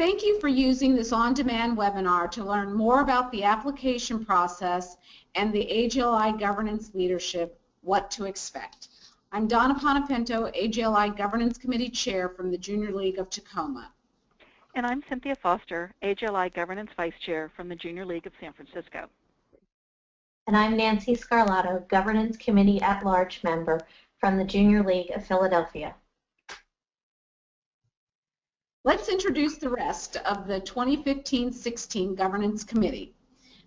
Thank you for using this on-demand webinar to learn more about the application process and the AJLI governance leadership, what to expect. I'm Donna Panapinto, AJLI Governance Committee Chair from the Junior League of Tacoma. And I'm Cynthia Foster, AJLI Governance Vice Chair from the Junior League of San Francisco. And I'm Nancy Scarlato, Governance Committee at Large member from the Junior League of Philadelphia. Let's introduce the rest of the 2015-16 Governance Committee.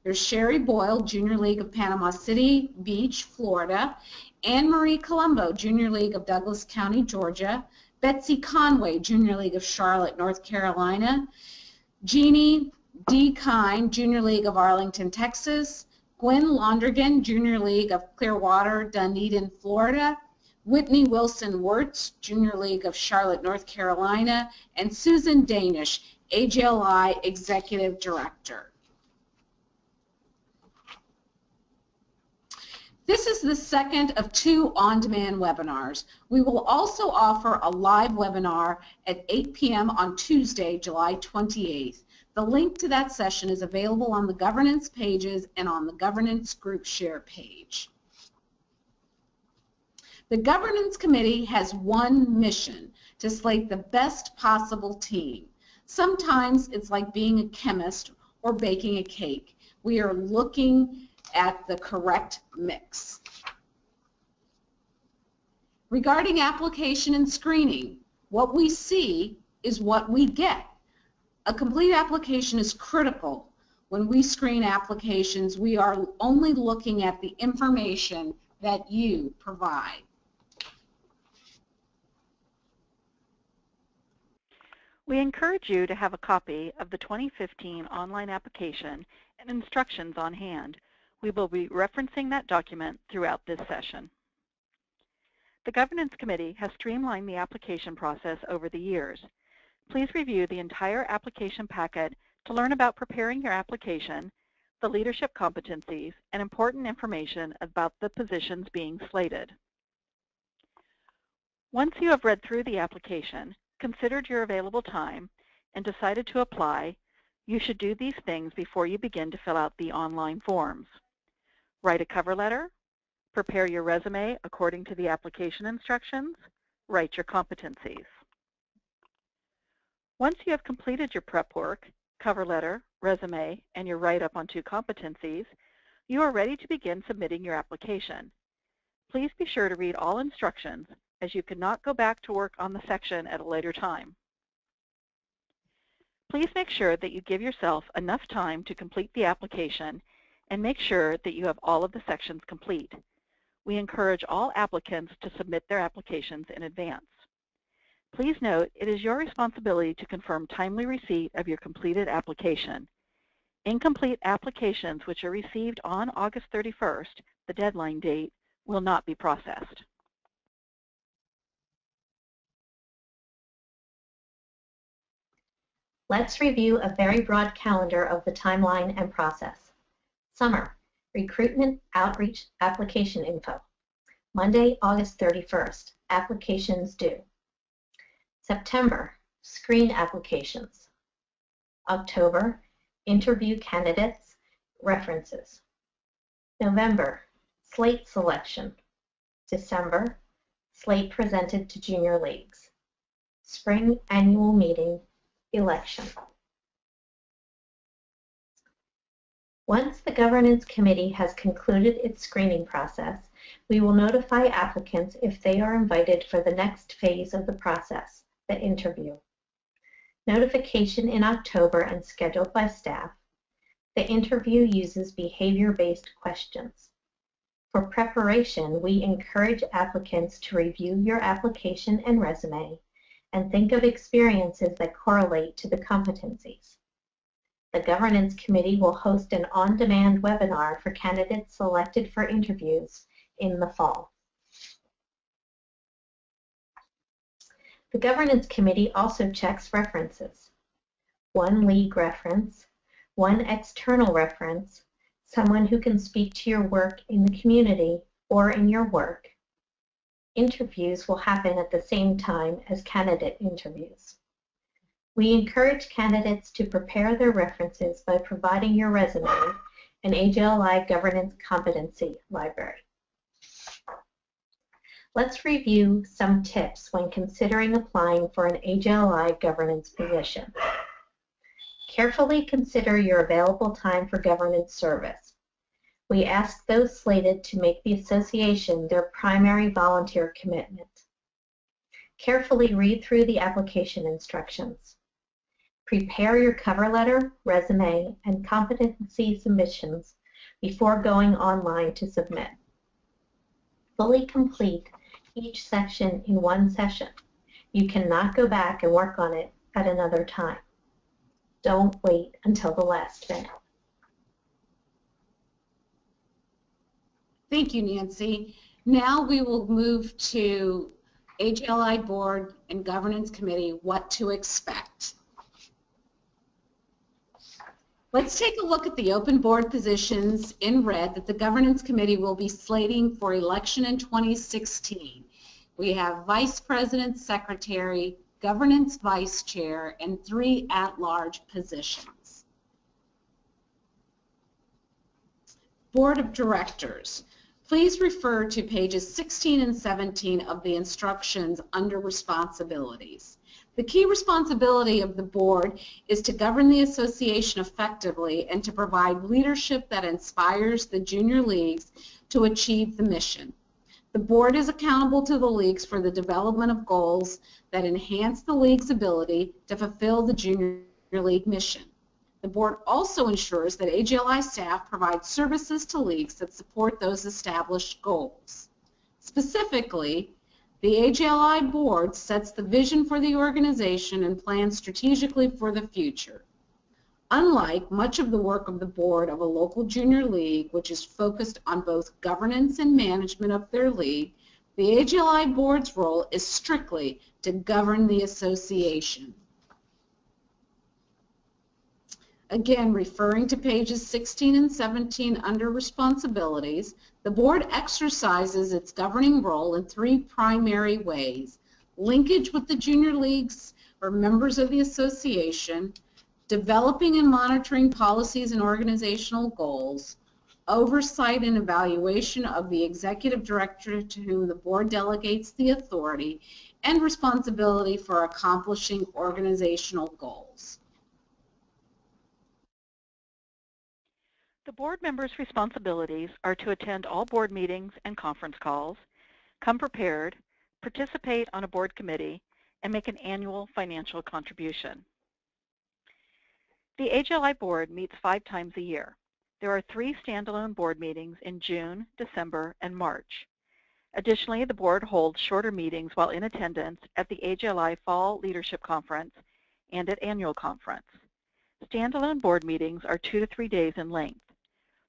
There's Sherry Boyle, Junior League of Panama City Beach, Florida, Anne Marie Colombo, Junior League of Douglas County, Georgia, Betsy Conway, Junior League of Charlotte, North Carolina, Jeannie D. Kine, Junior League of Arlington, Texas, Gwen Londrigan, Junior League of Clearwater, Dunedin, Florida, Whitney Wilson Wirtz, Junior League of Charlotte, North Carolina, and Susan Danish, AJLI Executive Director. This is the second of two on-demand webinars. We will also offer a live webinar at 8 p.m. on Tuesday, July 28th. The link to that session is available on the governance pages and on the governance group share page. The Governance Committee has one mission, to slate the best possible team. Sometimes it's like being a chemist or baking a cake. We are looking at the correct mix. Regarding application and screening, what we see is what we get. A complete application is critical. When we screen applications, we are only looking at the information that you provide. We encourage you to have a copy of the 2015 online application and instructions on hand. We will be referencing that document throughout this session. The Governance Committee has streamlined the application process over the years. Please review the entire application packet to learn about preparing your application, the leadership competencies, and important information about the positions being slated. Once you have read through the application, considered your available time, and decided to apply, you should do these things before you begin to fill out the online forms. Write a cover letter, prepare your resume according to the application instructions, write your competencies. Once you have completed your prep work, cover letter, resume, and your write-up on two competencies, you are ready to begin submitting your application. Please be sure to read all instructions as you cannot go back to work on the section at a later time. Please make sure that you give yourself enough time to complete the application and make sure that you have all of the sections complete. We encourage all applicants to submit their applications in advance. Please note it is your responsibility to confirm timely receipt of your completed application. Incomplete applications which are received on August 31st, the deadline date, will not be processed. Let's review a very broad calendar of the timeline and process. Summer, recruitment outreach application info. Monday, August 31st, applications due. September, screen applications. October, interview candidates, references. November, slate selection. December, slate presented to junior leagues. Spring annual meeting election. Once the Governance Committee has concluded its screening process, we will notify applicants if they are invited for the next phase of the process, the interview. Notification in October and scheduled by staff. The interview uses behavior-based questions. For preparation, we encourage applicants to review your application and resume and think of experiences that correlate to the competencies. The Governance Committee will host an on-demand webinar for candidates selected for interviews in the fall. The Governance Committee also checks references. One league reference, one external reference, someone who can speak to your work in the community or in your work, interviews will happen at the same time as candidate interviews. We encourage candidates to prepare their references by providing your resume and AJLI Governance Competency Library. Let's review some tips when considering applying for an AJLI governance position. Carefully consider your available time for governance service. We ask those slated to make the association their primary volunteer commitment. Carefully read through the application instructions. Prepare your cover letter, resume, and competency submissions before going online to submit. Fully complete each section in one session. You cannot go back and work on it at another time. Don't wait until the last minute. Thank you, Nancy. Now we will move to AJLI Board and Governance Committee, what to expect. Let's take a look at the open board positions in red that the Governance Committee will be slating for election in 2016. We have Vice President, Secretary, Governance Vice Chair, and three at-large positions. Board of Directors. Please refer to pages 16 and 17 of the instructions under responsibilities. The key responsibility of the board is to govern the association effectively and to provide leadership that inspires the junior leagues to achieve the mission. The board is accountable to the leagues for the development of goals that enhance the league's ability to fulfill the junior league mission. The board also ensures that AJLI staff provide services to leagues that support those established goals. Specifically, the AJLI board sets the vision for the organization and plans strategically for the future. Unlike much of the work of the board of a local junior league, which is focused on both governance and management of their league, the AJLI board's role is strictly to govern the association. Again, referring to pages 16 and 17 under responsibilities, the board exercises its governing role in three primary ways. Linkage with the junior leagues or members of the association, developing and monitoring policies and organizational goals, oversight and evaluation of the executive director to whom the board delegates the authority, and responsibility for accomplishing organizational goals. The board members' responsibilities are to attend all board meetings and conference calls, come prepared, participate on a board committee, and make an annual financial contribution. The AJLI board meets five times a year. There are three standalone board meetings in June, December, and March. Additionally, the board holds shorter meetings while in attendance at the AJLI Fall Leadership Conference and at annual conference. Standalone board meetings are two to three days in length.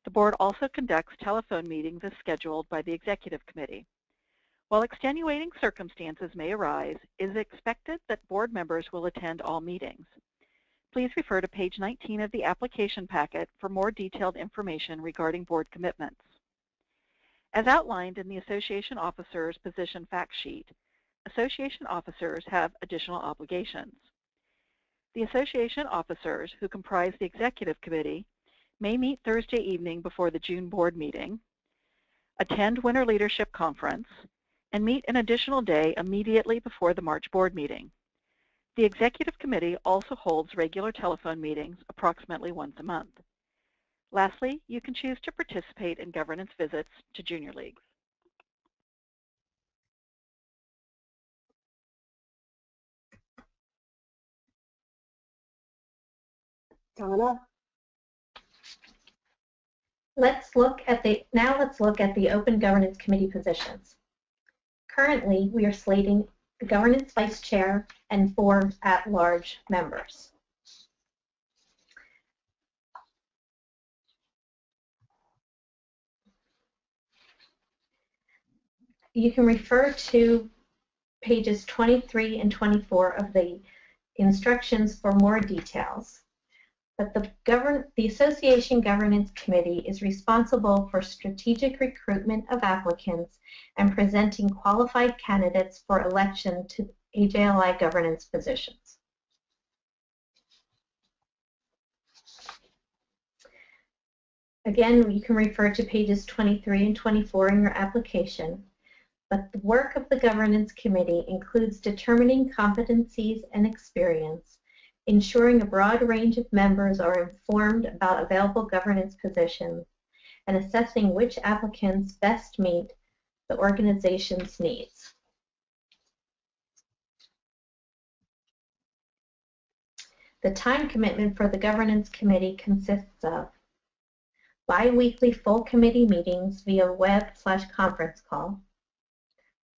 The board also conducts telephone meetings as scheduled by the executive committee. While extenuating circumstances may arise, it is expected that board members will attend all meetings. Please refer to page 19 of the application packet for more detailed information regarding board commitments. As outlined in the Association Officers Position Fact Sheet, Association officers have additional obligations. The Association officers, who comprise the Executive Committee, may meet Thursday evening before the June board meeting, attend Winter Leadership Conference, and meet an additional day immediately before the March board meeting. The Executive Committee also holds regular telephone meetings approximately once a month. Lastly, you can choose to participate in governance visits to junior leagues. Donna? Let's look at the, now let's look at the Open Governance Committee positions. Currently, we are slating the Governance Vice Chair and four at-large members. You can refer to pages 23 and 24 of the instructions for more details that the, govern, the Association Governance Committee is responsible for strategic recruitment of applicants and presenting qualified candidates for election to AJLI governance positions. Again, you can refer to pages 23 and 24 in your application, but the work of the Governance Committee includes determining competencies and experience, ensuring a broad range of members are informed about available governance positions, and assessing which applicants best meet the organization's needs. The time commitment for the Governance Committee consists of biweekly full committee meetings via web slash conference call,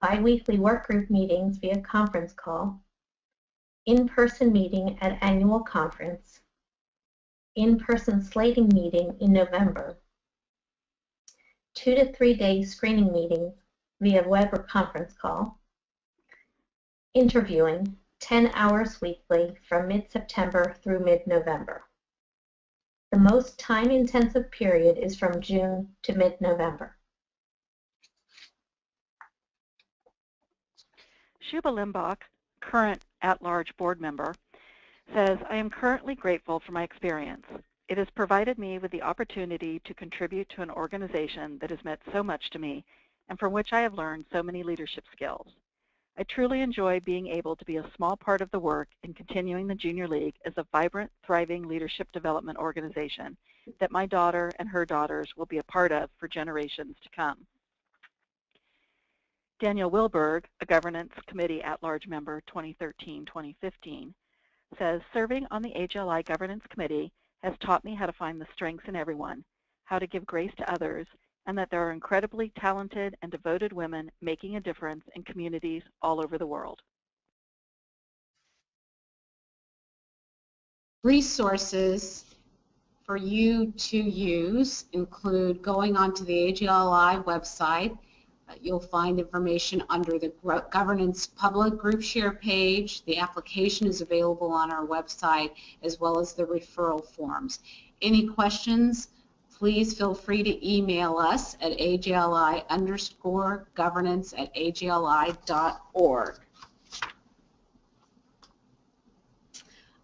biweekly workgroup meetings via conference call, in-person meeting at annual conference, in-person slating meeting in November, two to three day screening meetings via web or conference call, interviewing 10 hours weekly from mid-September through mid-November. The most time-intensive period is from June to mid-November. Shuba Limbach, current at-large board member, says, I am currently grateful for my experience. It has provided me with the opportunity to contribute to an organization that has meant so much to me and from which I have learned so many leadership skills. I truly enjoy being able to be a small part of the work in continuing the Junior League as a vibrant, thriving leadership development organization that my daughter and her daughters will be a part of for generations to come. Daniel Wilberg, a Governance Committee at-large member 2013-2015, says, serving on the AJLI Governance Committee has taught me how to find the strengths in everyone, how to give grace to others, and that there are incredibly talented and devoted women making a difference in communities all over the world. Resources for you to use include going onto the AJLI website. You'll find information under the governance public group share page. The application is available on our website as well as the referral forms. Any questions? please feel free to email us at ajli underscore governance at ajli.org.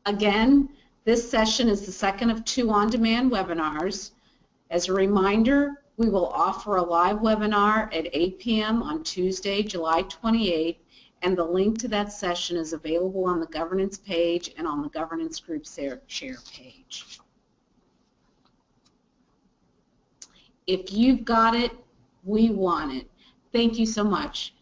Again, this session is the second of two on-demand webinars. As a reminder, we will offer a live webinar at 8 p.m. on Tuesday, July 28th, and the link to that session is available on the governance page and on the governance group share page. If you've got it, we want it. Thank you so much.